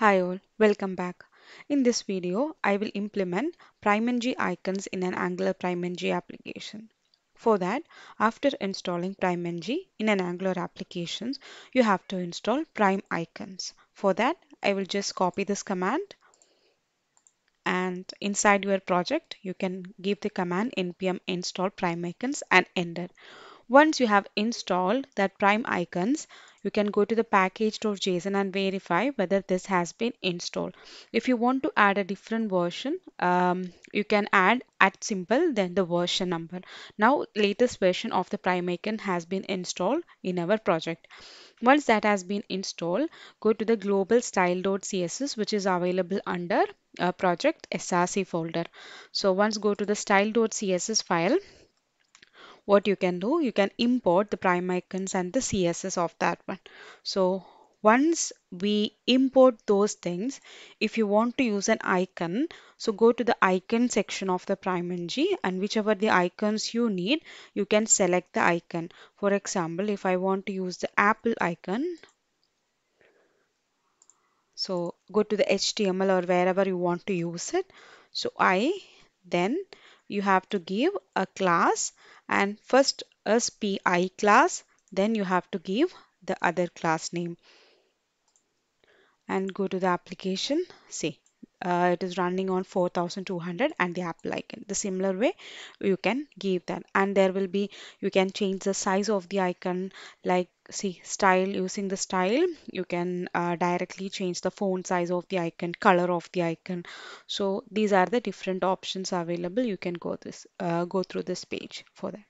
Hi all, welcome back. In this video, I will implement PrimeNG icons in an Angular PrimeNG application. For that, after installing PrimeNG in an Angular application, you have to install Prime icons. For that, I will just copy this command and inside your project, you can give the command npm install primeicons and enter. Once you have installed that prime icons, you can go to the package.json and verify whether this has been installed. If you want to add a different version, um, you can add at simple then the version number. Now latest version of the prime icon has been installed in our project. Once that has been installed, go to the global style.css which is available under uh, project src folder. So once go to the style.css file, what you can do you can import the prime icons and the css of that one. So once we import those things if you want to use an icon so go to the icon section of the PrimeNG and whichever the icons you need you can select the icon. For example if I want to use the apple icon so go to the HTML or wherever you want to use it. So I then you have to give a class and first SPI class then you have to give the other class name. And go to the application. See uh, it is running on 4200 and the apple icon the similar way you can give that. And there will be you can change the size of the icon like see style using the style you can uh, directly change the font size of the icon color of the icon. So these are the different options available. You can go this uh, go through this page for that